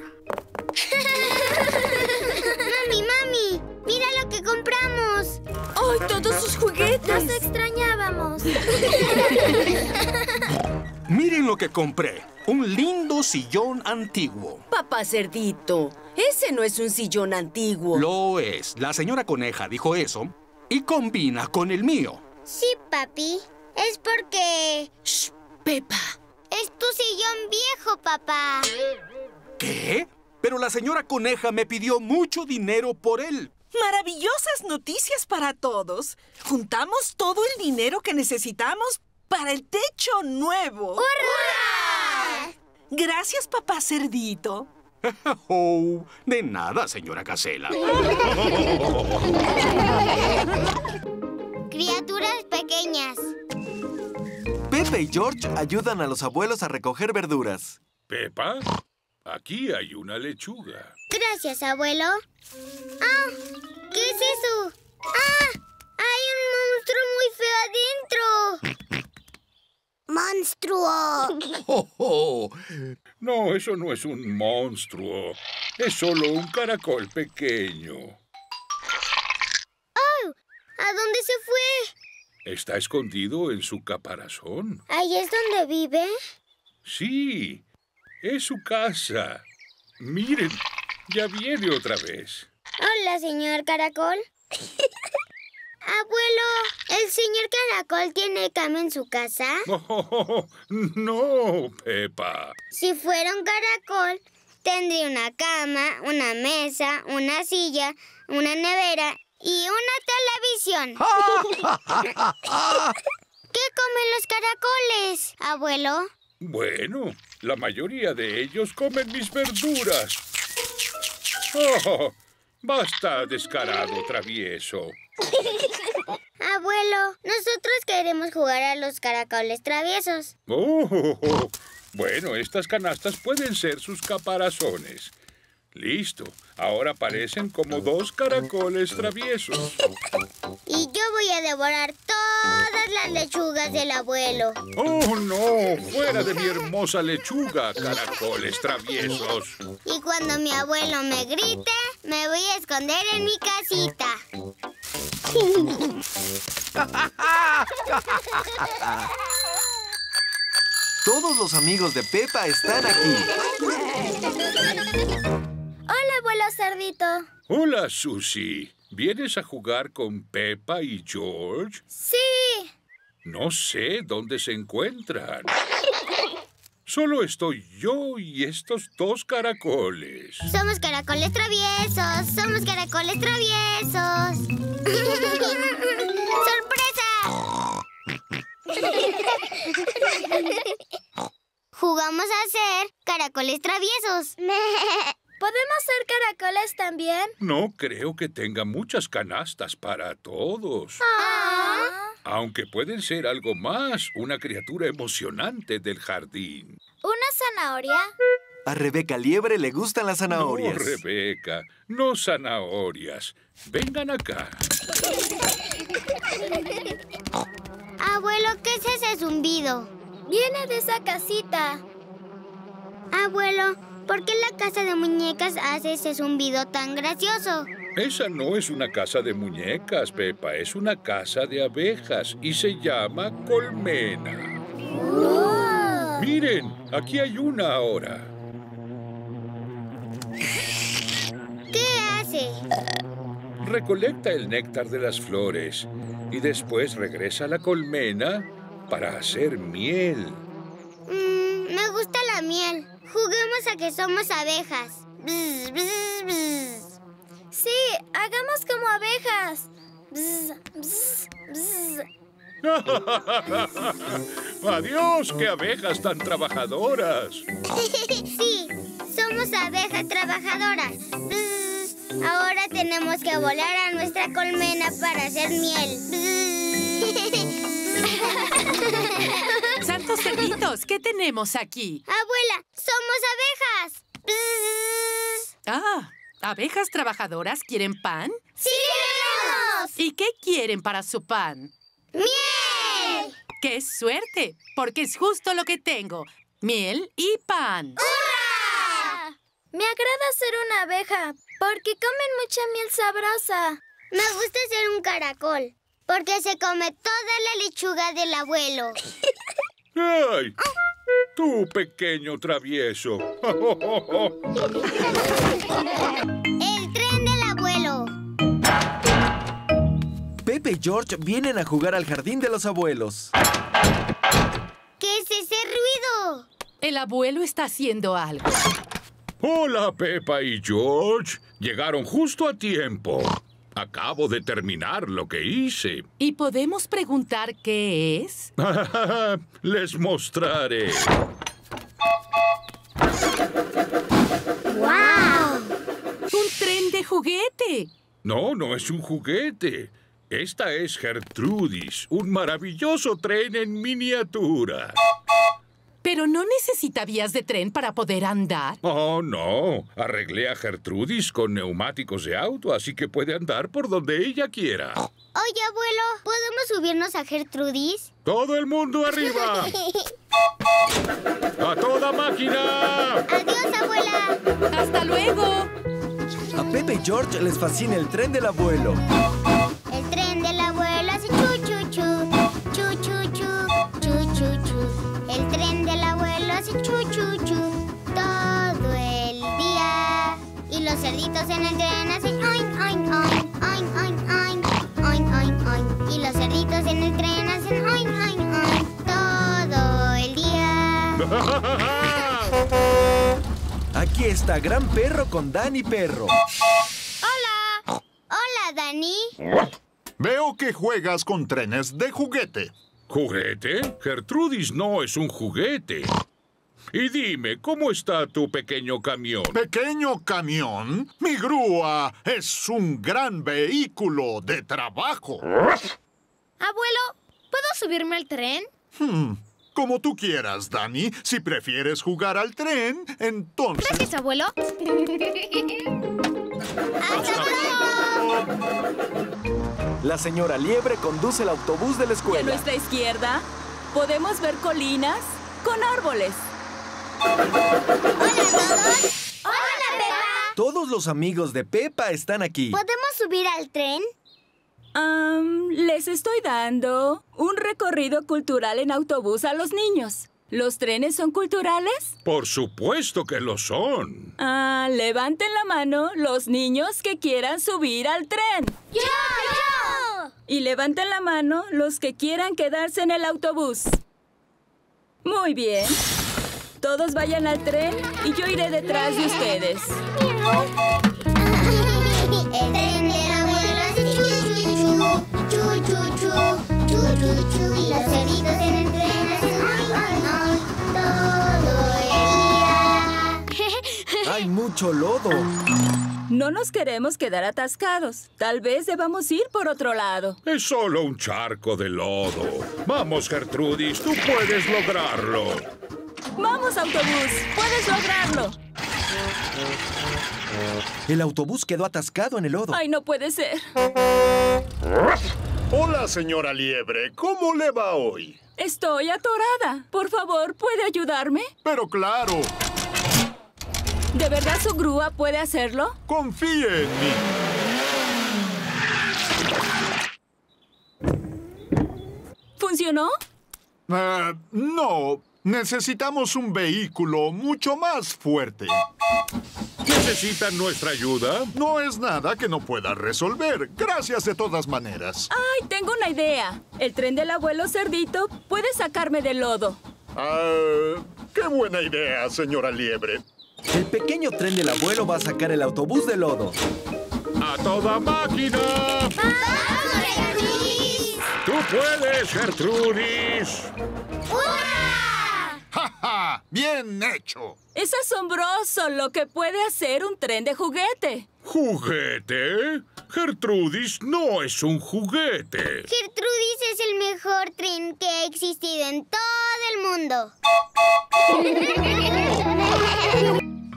mami, mami, mira lo que compramos. ¡Ay, todos sus juguetes! Nos extrañábamos. Miren lo que compré. Un lindo sillón antiguo. Papá cerdito, ese no es un sillón antiguo. Lo es. La señora coneja dijo eso y combina con el mío. Sí, papi. Es porque... Shh, Pepa. Es tu sillón viejo, papá. ¿Qué? Pero la señora coneja me pidió mucho dinero por él. Maravillosas noticias para todos. Juntamos todo el dinero que necesitamos para el techo nuevo. ¡Hurra! Gracias, papá cerdito. Oh, de nada, señora Casela. Criaturas pequeñas. Pepe y George ayudan a los abuelos a recoger verduras. Pepa, aquí hay una lechuga. Gracias, abuelo. ¡Ah! ¿Qué es eso? ¡Ah! ¡Hay un monstruo muy feo adentro! ¡Monstruo! Oh, oh. No, eso no es un monstruo. Es solo un caracol pequeño. ¡Oh! ¿A dónde se fue? Está escondido en su caparazón. ¿Ahí es donde vive? Sí, es su casa. Miren, ya viene otra vez. Hola, señor Caracol. Abuelo, ¿el señor Caracol tiene cama en su casa? Oh, no, Pepa. Si fuera un caracol, tendría una cama, una mesa, una silla, una nevera y una televisión. ¿Qué comen los caracoles, abuelo? Bueno, la mayoría de ellos comen mis verduras. Oh, basta, descarado travieso. Abuelo, nosotros queremos jugar a los caracoles traviesos. Oh, bueno, estas canastas pueden ser sus caparazones. Listo, ahora parecen como dos caracoles traviesos. Y yo voy a devorar todas las lechugas del abuelo. ¡Oh, no! ¡Fuera de mi hermosa lechuga, caracoles traviesos! Y cuando mi abuelo me grite, me voy a esconder en mi casita. Todos los amigos de Pepa están aquí. Hola, abuelo cerdito. Hola, Susie. ¿Vienes a jugar con Peppa y George? Sí. No sé dónde se encuentran. Solo estoy yo y estos dos caracoles. Somos caracoles traviesos, somos caracoles traviesos. ¡Sorpresa! Jugamos a ser caracoles traviesos. ¿Podemos ser caracoles también? No creo que tenga muchas canastas para todos. Ah. Aunque pueden ser algo más, una criatura emocionante del jardín. ¿Una zanahoria? A Rebeca Liebre le gustan las zanahorias. No, Rebeca, no zanahorias. Vengan acá. Abuelo, ¿qué es ese zumbido? Viene de esa casita. Abuelo, ¿por qué la casa de muñecas hace ese zumbido tan gracioso? Esa no es una casa de muñecas, Pepa. Es una casa de abejas y se llama colmena. Oh. Miren, aquí hay una ahora. ¿Qué hace? Recolecta el néctar de las flores y después regresa a la colmena para hacer miel. Mm, me gusta la miel. Juguemos a que somos abejas. Bzz, bzz, bzz. Sí, hagamos como abejas. Bzz, bzz, bzz. ¡Adiós! ¡Qué abejas tan trabajadoras! sí, somos abejas trabajadoras. Bzz. Ahora tenemos que volar a nuestra colmena para hacer miel. Santos cerditos, ¿qué tenemos aquí? Abuela, somos abejas. Ah, ¿abejas trabajadoras quieren pan? ¡Sí, queremos! ¿Y qué quieren para su pan? ¡Miel! ¡Qué suerte! Porque es justo lo que tengo. Miel y pan. ¡Hurra! Me agrada ser una abeja porque comen mucha miel sabrosa. Me gusta ser un caracol porque se come toda la lechuga del abuelo. ¡Ay! ¡Tú, pequeño travieso! El tren del abuelo. Pepe y George vienen a jugar al jardín de los abuelos. ¿Qué es ese ruido? El abuelo está haciendo algo. Hola, Pepa y George. Llegaron justo a tiempo. Acabo de terminar lo que hice. ¿Y podemos preguntar qué es? Les mostraré. ¡Wow! ¡Un tren de juguete! No, no es un juguete. Esta es Gertrudis, un maravilloso tren en miniatura. ¿Pero no necesita vías de tren para poder andar? Oh, no. Arreglé a Gertrudis con neumáticos de auto, así que puede andar por donde ella quiera. Oye, abuelo, ¿podemos subirnos a Gertrudis? ¡Todo el mundo arriba! ¡A toda máquina! ¡Adiós, abuela! ¡Hasta luego! A Pepe y George les fascina el tren del abuelo. Chu chu chu todo el día. Y los cerditos en el tren hacen oin oin oin, oin oin oin, oin oin oin. Y los cerditos en el tren hacen oin oin oin todo el día. Aquí está Gran Perro con Dani Perro. ¡Hola! Hola, Dani. Veo que juegas con trenes de juguete. ¿Juguete? Gertrudis no es un juguete. Y dime, ¿cómo está tu pequeño camión? ¿Pequeño camión? Mi grúa es un gran vehículo de trabajo. Abuelo, ¿puedo subirme al tren? Hmm, Como tú quieras, Dani. Si prefieres jugar al tren, entonces... Gracias, abuelo. La señora Liebre conduce el autobús de la Y a escuela. nuestra izquierda podemos ver colinas con árboles. ¡Hola, Pepa! Todos los amigos de Pepa están aquí. ¿Podemos subir al tren? Am, les estoy dando un recorrido cultural en autobús a los niños. ¿Los trenes son culturales? Por supuesto que lo son. Ah, levanten la mano los niños que quieran subir al tren. ¡Yo, yo! Y levanten la mano los que quieran quedarse en el autobús. Muy bien. Todos vayan al tren y yo iré detrás de ustedes. El tren chu chu chu, chu chu chu. Y los cerditos en el tren hacen ay, ay, ay, todo el día. Hay mucho lodo. No nos queremos quedar atascados. Tal vez debamos ir por otro lado. Es solo un charco de lodo. Vamos, Gertrudis, tú puedes lograrlo. ¡Vamos, autobús! ¡Puedes lograrlo! El autobús quedó atascado en el lodo. ¡Ay, no puede ser! Hola, señora Liebre. ¿Cómo le va hoy? Estoy atorada. Por favor, ¿puede ayudarme? Pero claro, ¿De verdad su grúa puede hacerlo? confíe en mí. ¿Funcionó? Ah, no, necesitamos un vehículo mucho más fuerte. ¿Necesitan nuestra ayuda? No es nada que no pueda resolver. Gracias de todas maneras. ¡Ay, tengo una idea! El tren del abuelo cerdito puede sacarme del lodo. Ah, qué buena idea, señora Liebre. El pequeño tren del abuelo va a sacar el autobús del lodo. ¡A toda máquina! ¡Vamos, Gertrudis! ¡Tú puedes, Gertrudis! ¡Hurra! ¡Bien hecho! Es asombroso lo que puede hacer un tren de juguete. ¿Juguete? Gertrudis no es un juguete. Gertrudis es el mejor tren que ha existido en todo el mundo.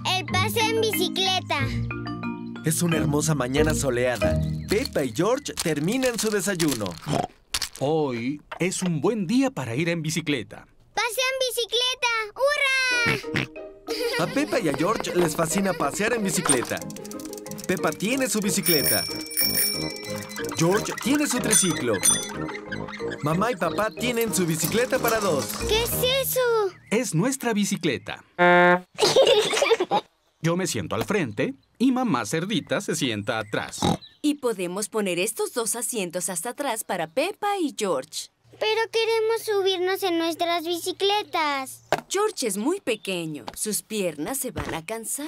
El paseo en bicicleta. Es una hermosa mañana soleada. Pepa y George terminan su desayuno. Hoy es un buen día para ir en bicicleta. ¡Paseo en bicicleta! ¡Hurra! A Pepa y a George les fascina pasear en bicicleta. Pepa tiene su bicicleta. George tiene su triciclo. Mamá y papá tienen su bicicleta para dos. ¿Qué es eso? Es nuestra bicicleta. Yo me siento al frente y mamá cerdita se sienta atrás. Y podemos poner estos dos asientos hasta atrás para Peppa y George. Pero queremos subirnos en nuestras bicicletas. George es muy pequeño. Sus piernas se van a cansar.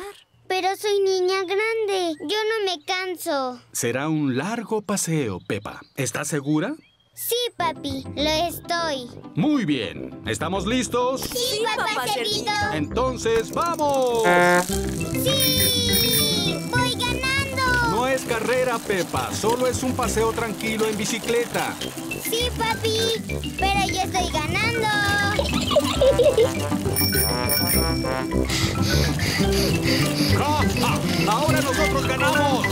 Pero soy niña grande. Yo no me canso. Será un largo paseo, Pepa. ¿Estás segura? Sí, papi, lo estoy. Muy bien. ¿Estamos listos? Sí, papá, cerdito. Entonces, ¡vamos! ¡Sí! ¡Voy ganando! No es carrera, Pepa. Solo es un paseo tranquilo en bicicleta. Sí, papi, pero yo estoy ganando. ¡Ja, ja! ¡Ahora nosotros ganamos!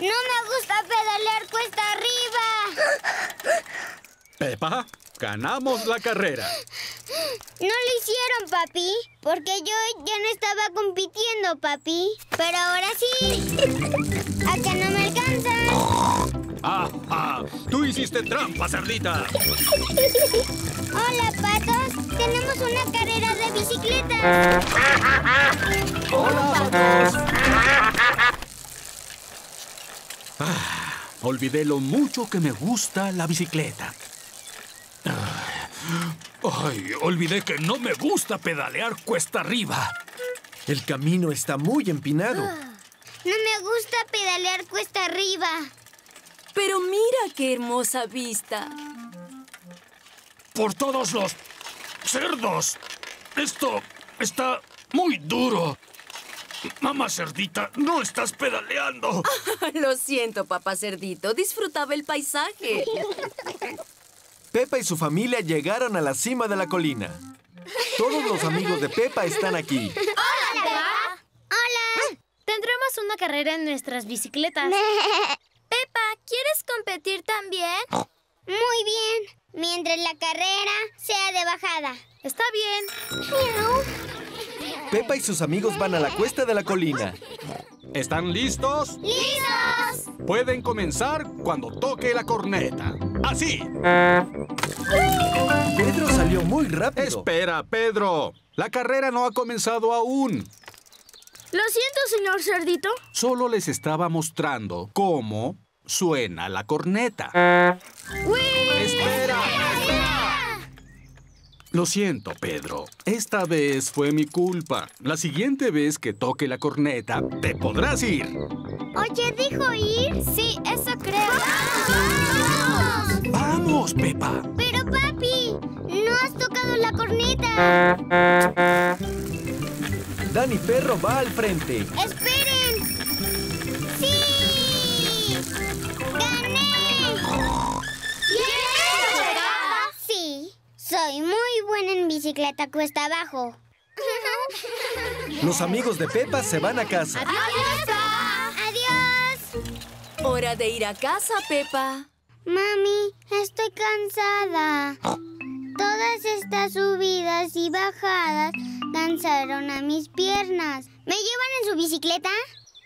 No me gusta pedalear cuesta arriba. Pepa, ganamos la carrera. No lo hicieron, papi, porque yo ya no estaba compitiendo, papi. Pero ahora sí. Acá no me alcanzan. ¡Ah, ah! ¡Tú hiciste trampa, cerdita! Hola, patos. Tenemos una carrera de bicicleta. ¡Hola, patos! Ah, olvidé lo mucho que me gusta la bicicleta. Ay, olvidé que no me gusta pedalear cuesta arriba. El camino está muy empinado. No me gusta pedalear cuesta arriba. Pero mira qué hermosa vista. Por todos los cerdos. Esto está muy duro. Mamá cerdita, no estás pedaleando. Lo siento, papá cerdito. Disfrutaba el paisaje. Pepa y su familia llegaron a la cima de la colina. Todos los amigos de Pepa están aquí. ¡Hola, Pepa! ¡Hola! Tendremos una carrera en nuestras bicicletas. Pepa, ¿quieres competir también? Muy bien. Mientras la carrera sea de bajada. Está bien. Pepa y sus amigos van a la cuesta de la colina. ¿Están listos? ¡Listos! Pueden comenzar cuando toque la corneta. ¡Así! Pedro salió muy rápido. Espera, Pedro. La carrera no ha comenzado aún. Lo siento, señor cerdito. Solo les estaba mostrando cómo suena la corneta. ¡Espera! Lo siento, Pedro. Esta vez fue mi culpa. La siguiente vez que toque la corneta, te podrás ir. Oye, ¿dijo ir? Sí, eso creo. ¡Vamos, Pepa! Pero, papi, no has tocado la corneta. Dani Perro va al frente. ¡Esperen! Bicicleta cuesta abajo. Los amigos de Pepa se van a casa. ¡Adiós! Hora de ir a casa, Pepa. Mami, estoy cansada. Todas estas subidas y bajadas cansaron a mis piernas. ¿Me llevan en su bicicleta?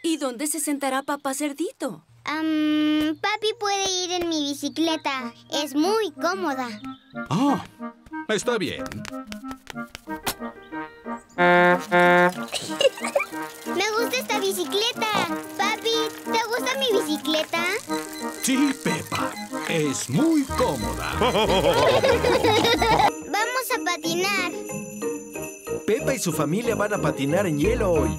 ¿Y dónde se sentará papá cerdito? Am, papi puede ir en mi bicicleta. Es muy cómoda. Ah, está bien. Me gusta esta bicicleta. Papi, ¿te gusta mi bicicleta? Sí, Pepa. Es muy cómoda. Vamos a patinar. Pepa y su familia van a patinar en hielo hoy.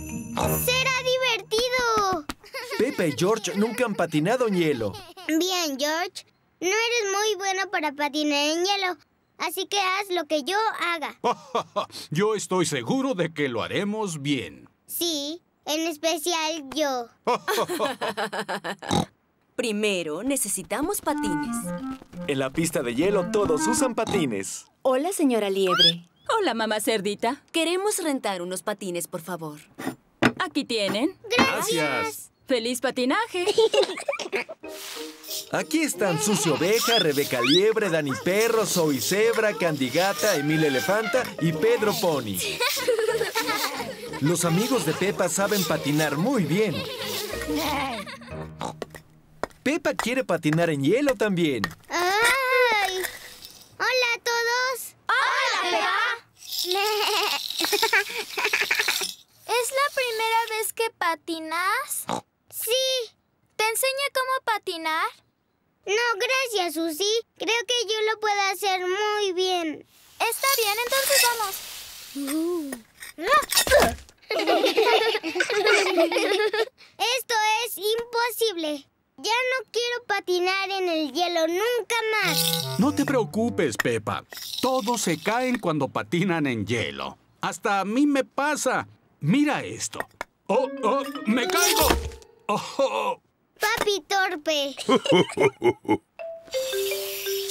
¡Será divertido! Pepa y George nunca han patinado en hielo. Bien, George. No eres muy bueno para patinar en hielo. Así que haz lo que yo haga. Yo estoy seguro de que lo haremos bien. Sí, en especial yo. Primero necesitamos patines. En la pista de hielo todos usan patines. Hola, señora Liebre. Hola, mamá cerdita. Queremos rentar unos patines, por favor. Aquí tienen. Gracias. ¡Feliz patinaje! Aquí están Sucio Oveja, Rebeca Liebre, Dani Perro, Zoe Zebra, Candigata, Emil Elefanta y Pedro Pony. Los amigos de Pepa saben patinar muy bien. Pepa quiere patinar en hielo también. ¡Ay! ¡Hola a todos! ¡Hola, ¿Es la primera vez que patinas? Sí. ¿Te enseña cómo patinar? No, gracias, Susi. Creo que yo lo puedo hacer muy bien. Está bien, entonces vamos. Esto es imposible. Ya no quiero patinar en el hielo nunca más. No te preocupes, Pepa. Todos se caen cuando patinan en hielo. Hasta a mí me pasa. Mira esto. ¡Oh, oh! ¡Me caigo! ¡Oh! Papi torpe.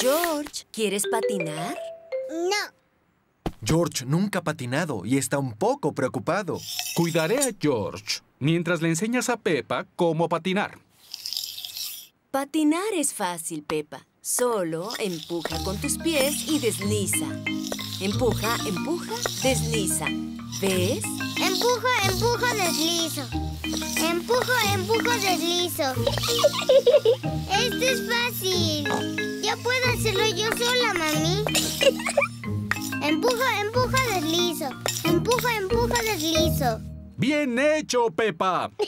George, ¿quieres patinar? No. George nunca ha patinado y está un poco preocupado. Cuidaré a George mientras le enseñas a Pepa cómo patinar. Patinar es fácil, Pepa. Solo empuja con tus pies y desliza. Empuja, empuja, desliza. ¿Ves? Empujo, empujo, deslizo. Empujo, empujo, deslizo. Esto es fácil. Ya puedo hacerlo yo sola, mami. Empujo, empujo, deslizo. Empujo, empujo, deslizo. ¡Bien hecho, Pepa!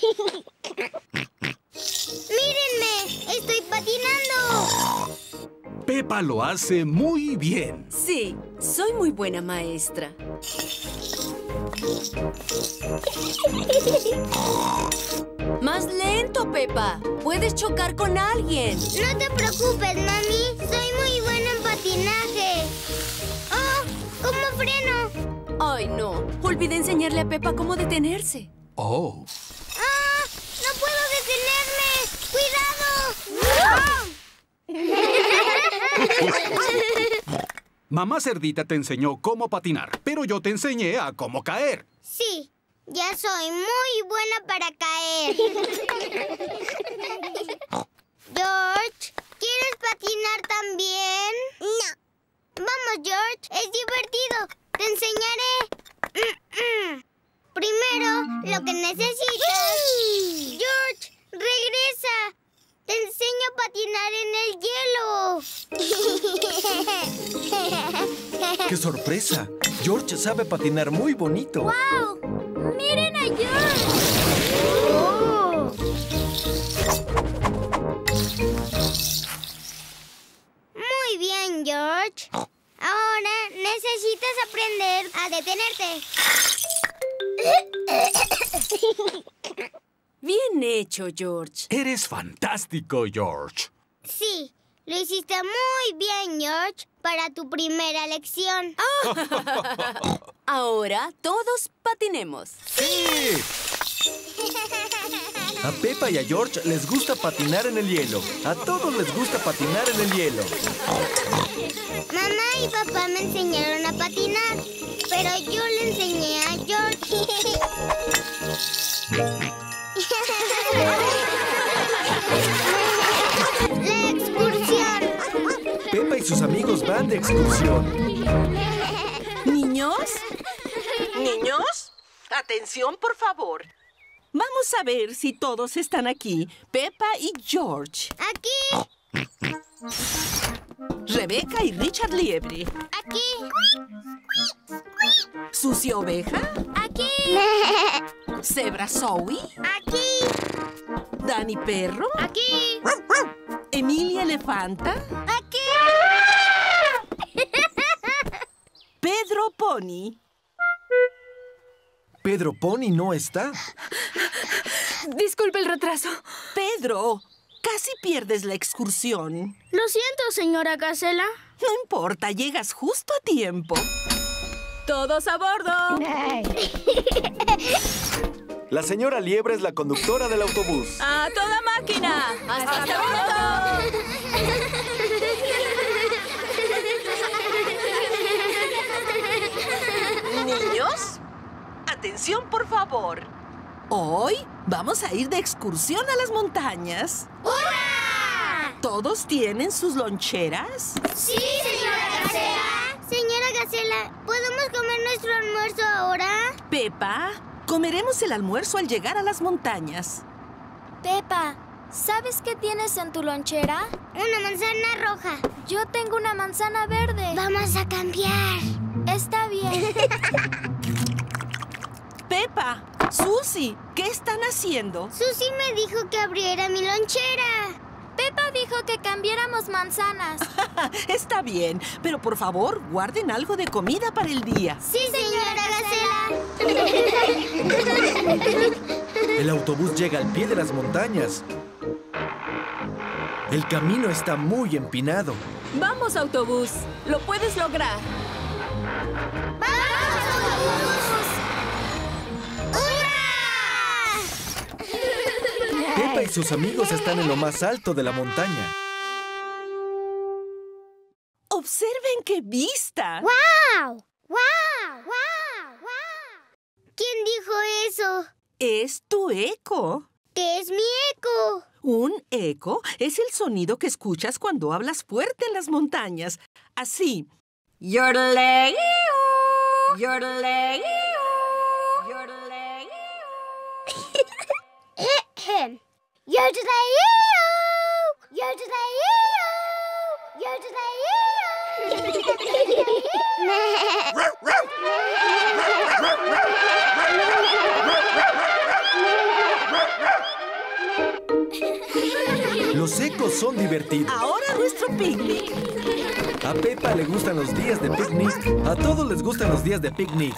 ¡Mírenme! ¡Estoy patinando! Pepa lo hace muy bien. Sí, soy muy buena maestra. Más lento, Pepa. Puedes chocar con alguien. No te preocupes, mami. Soy muy buena en patinaje. ¡Oh! ¿Cómo freno? Ay, no. Olvidé enseñarle a Pepa cómo detenerse. Oh. ¡Ah! ¡No puedo detenerme! Mamá Cerdita te enseñó cómo patinar, pero yo te enseñé a cómo caer. Sí, ya soy muy buena para caer. George, ¿quieres patinar también? No. Vamos, George, es divertido. Te enseñaré. Primero, lo que necesitas. George, regresa. Te enseño a patinar en el hielo. ¡Qué sorpresa! George sabe patinar muy bonito. ¡Wow! ¡Miren a George! Oh. Muy bien, George. Ahora necesitas aprender a detenerte. Bien hecho, George. Eres fantástico, George. Sí, lo hiciste muy bien, George, para tu primera lección. Ahora todos patinemos. ¡Sí! A Pepa y a George les gusta patinar en el hielo. A todos les gusta patinar en el hielo. Mamá y papá me enseñaron a patinar, pero yo le enseñé a George. y sus amigos van de excursión. ¿Niños? ¿Niños? Atención, por favor. Vamos a ver si todos están aquí. Pepa y George. Aquí, Rebeca y Richard Liebre. aquí, Susi Oveja. ¡Aquí! Zebra Zoe. aquí, Dani Perro. ¡Aquí! Emilia Elefanta. aquí. Pedro Pony. Pedro Pony no está. Disculpe el retraso. Pedro, casi pierdes la excursión. Lo siento, señora Gacela. No importa, llegas justo a tiempo. ¡Todos a bordo! La señora Liebre es la conductora del autobús. ¡A toda máquina! ¡Hasta, pronto! Por favor. Hoy vamos a ir de excursión a las montañas. ¡Hurra! ¿Todos tienen sus loncheras? Sí, señora Gacela. Señora Gacela, ¿podemos comer nuestro almuerzo ahora? Pepa, comeremos el almuerzo al llegar a las montañas. Pepa, ¿sabes qué tienes en tu lonchera? Una manzana roja. Yo tengo una manzana verde. Vamos a cambiar. Está bien. Pepa, Susi, ¿qué están haciendo? Susi me dijo que abriera mi lonchera. Pepa dijo que cambiáramos manzanas. Está bien, pero por favor, guarden algo de comida para el día. Sí, señora Gacela. El autobús llega al pie de las montañas. El camino está muy empinado. Vamos, autobús. Lo puedes lograr. Y sus amigos están en lo más alto de la montaña. ¡Observen qué vista! ¡Wow! ¡Wow! ¡Wow! ¡Wow! ¿Quién dijo eso? Es tu eco. ¿Qué es mi eco? Un eco es el sonido que escuchas cuando hablas fuerte en las montañas. Así. Yorle. Yorle. Yo today Yo Los ecos son divertidos. Ahora nuestro picnic. A Pepa le gustan los días de picnic. A todos les gustan los días de picnic.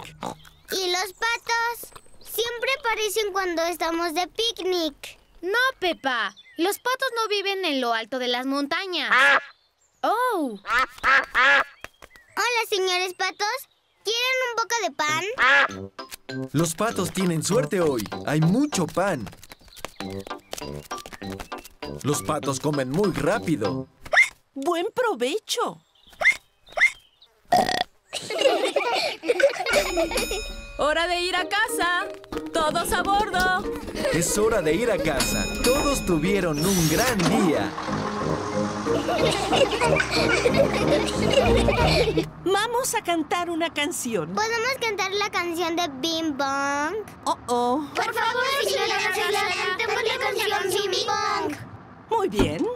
¿Y los patos? Siempre aparecen cuando estamos de picnic. No, Pepa. Los patos no viven en lo alto de las montañas. Oh. Hola, señores patos. ¿Quieren un poco de pan? Los patos tienen suerte hoy. Hay mucho pan. Los patos comen muy rápido. Buen provecho. ¡Hora de ir a casa! ¡Todos a bordo! Es hora de ir a casa. Todos tuvieron un gran día. Vamos a cantar una canción. ¿Podemos cantar la canción de Bim Bong? Oh, oh. Por favor, señora, cantemos la canción Bim Bong. Muy bien.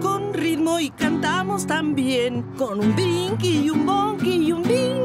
con ritmo y cantamos también con un brinqui y un bonqui y un bing.